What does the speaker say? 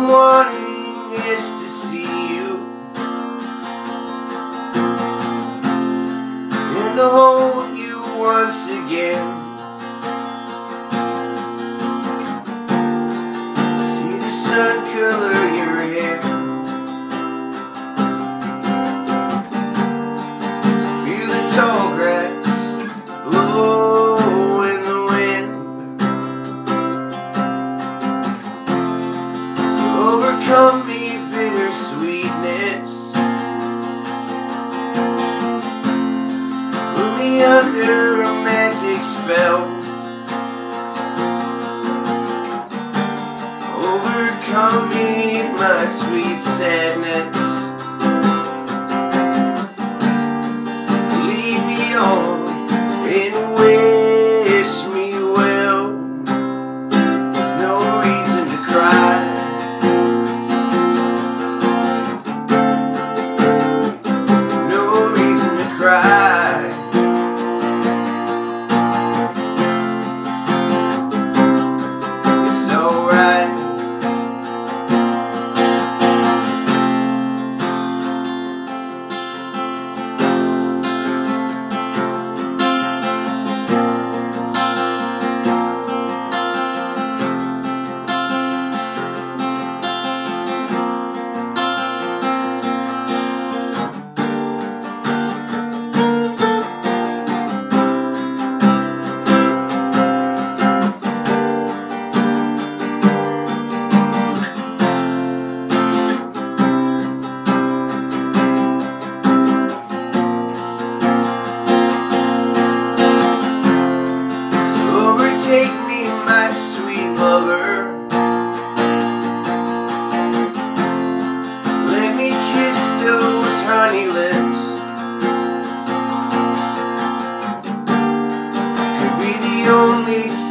wanting is to see you and to hold you once again. See the sun color overcome me bittersweetness. Put me under a magic spell. Overcome me, my sweet sadness. Right. take me, my sweet lover. Let me kiss those honey lips. Could be the only